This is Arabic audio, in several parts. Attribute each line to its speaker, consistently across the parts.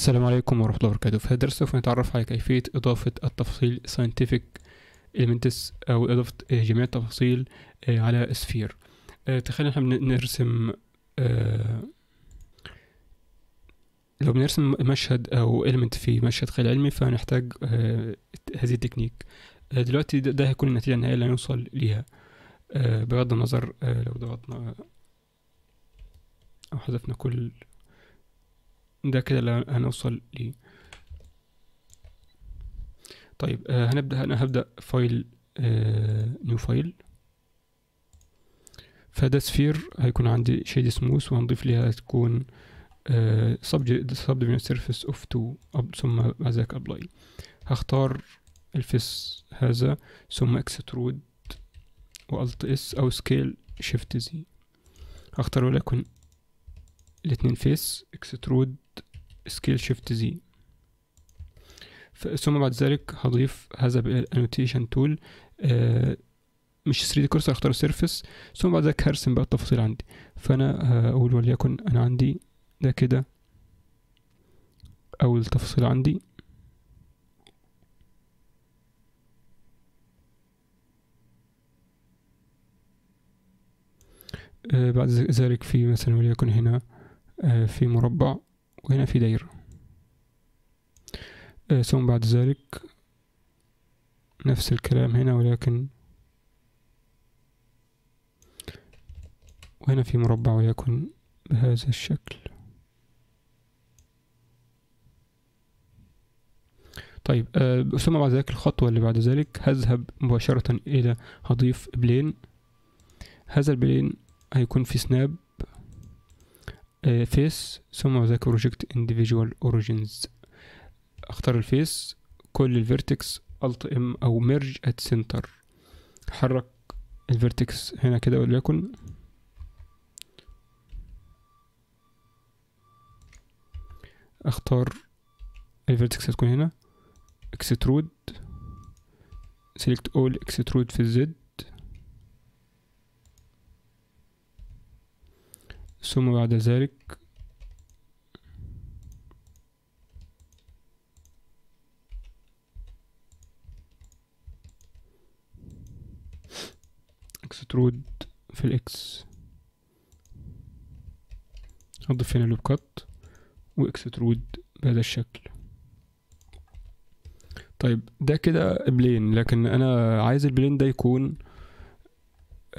Speaker 1: السلام عليكم ورحمة الله وبركاته. في هذا الدرس سوف نتعرف على كيفية إضافة التفاصيل scientific elements أو إضافة جميع التفاصيل آه، على سفير تخيل إحنا بن- نرسم آه، لو بنرسم مشهد أو element في مشهد خيال علمي فهنحتاج آه، هذه التكنيك. آه، دلوقتي ده هيكون النتيجة النهائية اللي هنوصل ليها. آه، بغض النظر آه، لو ضغطنا أو حذفنا كل ده كده اللي هنوصل ليه. طيب آه هنبدأ أنا هبدأ file آه new file فده sphere هيكون عندي shade smooth وهنضيف ليها تكون آه subdivision surface of 2 أب- ثم بعد ذلك apply. هختار ال face هذا ثم extrude و Alt S أو scale Shift Z هختار وليكن الاتنين face extrude scale Shift Z ثم بعد ذلك هضيف هذا بال annotation tool آه مش 3D cursor هختار surface ثم بعد ذلك هرسم بقى التفاصيل عندي. فأنا هقول وليكن أنا عندي ده كده أول تفاصيل عندي. آه بعد ذلك في مثلا وليكن هنا آه في مربع. وهنا في دايرة. آه ثم بعد ذلك نفس الكلام هنا ولكن وهنا في مربع وليكن بهذا الشكل. طيب آه ثم بعد ذلك الخطوة اللي بعد ذلك هذهب مباشرة إلى هضيف plane. هذا ال plane هيكون في snap face ثم ذلك project individual origins. أختار ال face كل ال vertex Alt M أو merge at center حرك ال vertex هنا كده وليكن. أختار ال vertex هتكون هنا. extrude select all extrude في ال Z ثم بعد ذلك extrude في ال X هضيف هنا loop cut و extrude بهذا الشكل. طيب ده كده plane لكن أنا عايز ال plane ده يكون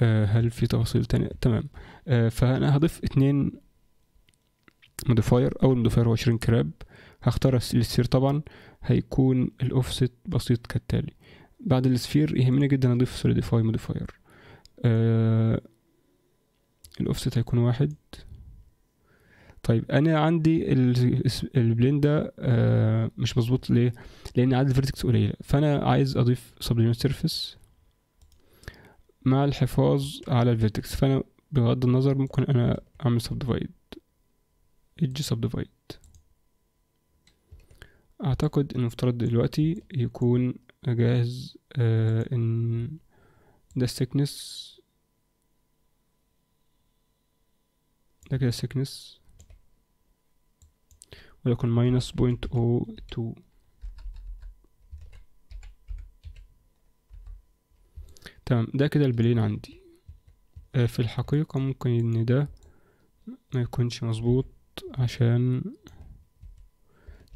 Speaker 1: هل في تفاصيل تانية؟ تمام. آه فأنا هضيف اتنين modifier أول modifier هو shrinkwrap هختار ال sphere طبعا. هيكون الاوفست بسيط كالتالي. بعد ال sphere يهمني جدا أضيف solidify modifier آه الاوفست هيكون واحد. طيب أنا عندي ال plane ده آه مش مظبوط ليه؟ لأن عدد ال vertex قليلة. فأنا عايز أضيف subdivision surface مع الحفاظ على ال vertex. فأنا بغض النظر ممكن أنا أعمل subdivide edge subdivide أعتقد ان المفترض دلوقتي يكون جاهز آه إن ده السكنس ده كده السكنس وليكن ماينس بوينت أو تو تمام ده كده البلين عندي. آه في الحقيقة ممكن إن ده ما يكونش مظبوط عشان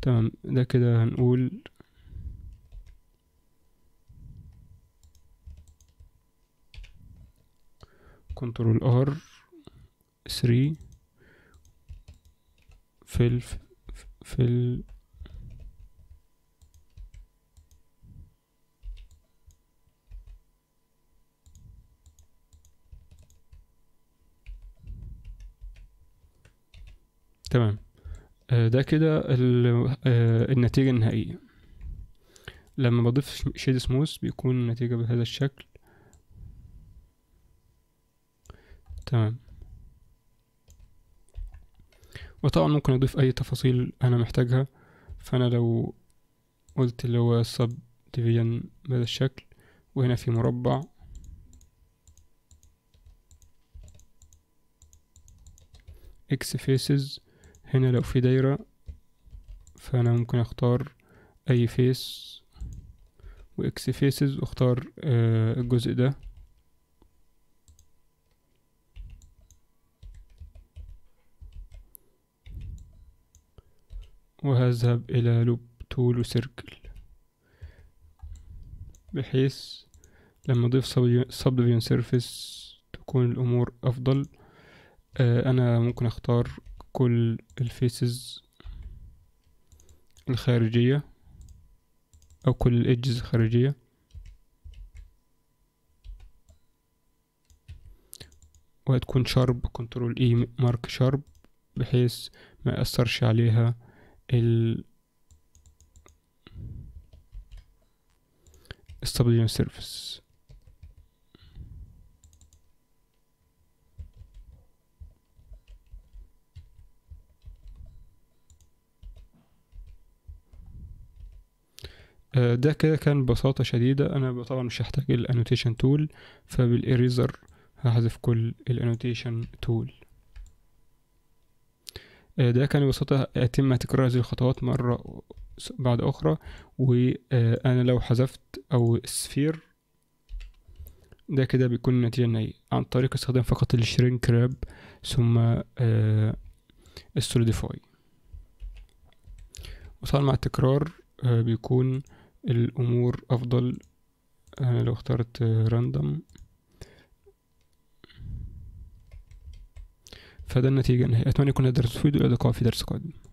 Speaker 1: تمام ده كده هنقول Control R 3 في ال V تمام. آه ده كده آه النتيجة النهائية. لما بضيف shade smooth بيكون النتيجة بهذا الشكل. تمام. وطبعا ممكن أضيف أي تفاصيل أنا محتاجها. فأنا لو قلت اللي هو subdivision بهذا الشكل وهنا في مربع. X faces هنا لو في دايرة فأنا ممكن أختار أي face و X faces واختار آه، الجزء ده. وهذهب إلى loop tool و circle بحيث لما أضيف subdivision surface تكون الأمور أفضل آه، أنا ممكن أختار كل ال faces الخارجية أو كل ال edges الخارجية. وهتكون sharp Control E mark sharp بحيث ما يأثرش عليها ال subdivision surface ده كده كان ببساطة شديدة. أنا طبعا مش هحتاج ال annotation tool فبال eraser هحذف كل ال annotation tool ده كان ببساطة يتم تكرار هذه الخطوات مرة بعد أخرى. وأنا لو حذفت أو ال sphere ده كده بيكون النتيجة النهائية عن طريق استخدام فقط ال shrinkwrap ثم ال solidify وطبعا مع التكرار بيكون الأمور أفضل. أنا لو اخترت راندوم فده النتيجة النهائية. أتمنى يكون الدرس مفيد وإلى اللقاء في درس قادم.